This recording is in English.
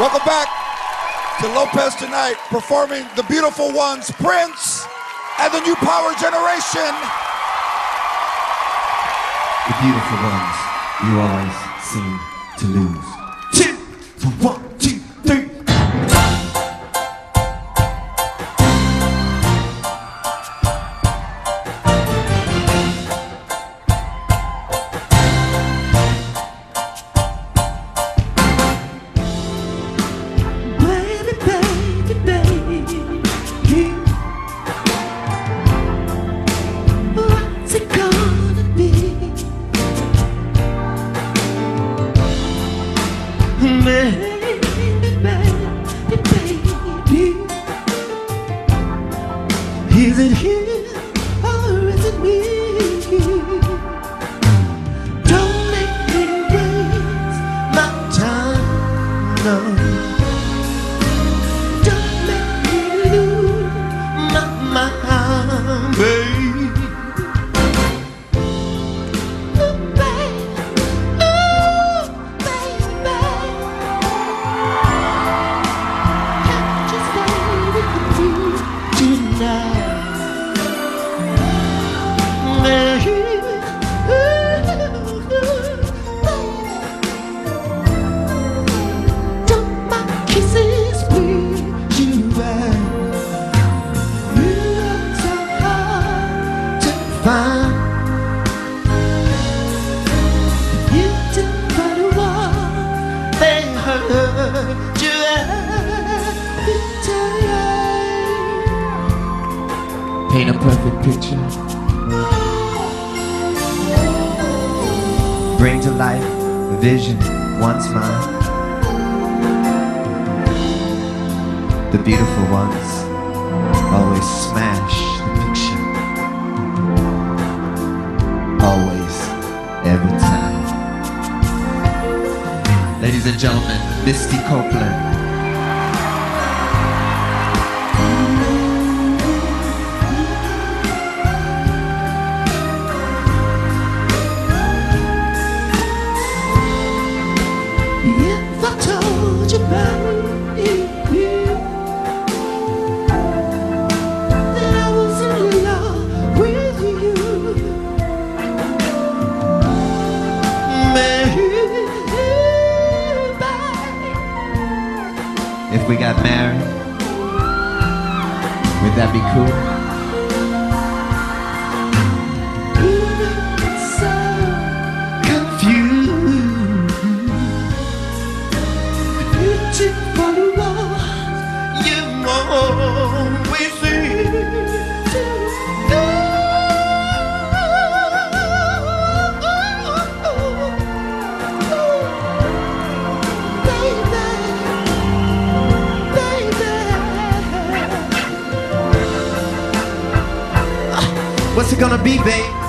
Welcome back to Lopez tonight, performing the beautiful ones, Prince and the new power generation. The beautiful ones you always seem to lose. Baby, baby, baby. Is it him find. You took but one, they hurt you. Paint a perfect picture. Bring to life a vision once mine. The beautiful ones always smash Misty Copeland. If we got married, would that be cool? What's it gonna be, babe?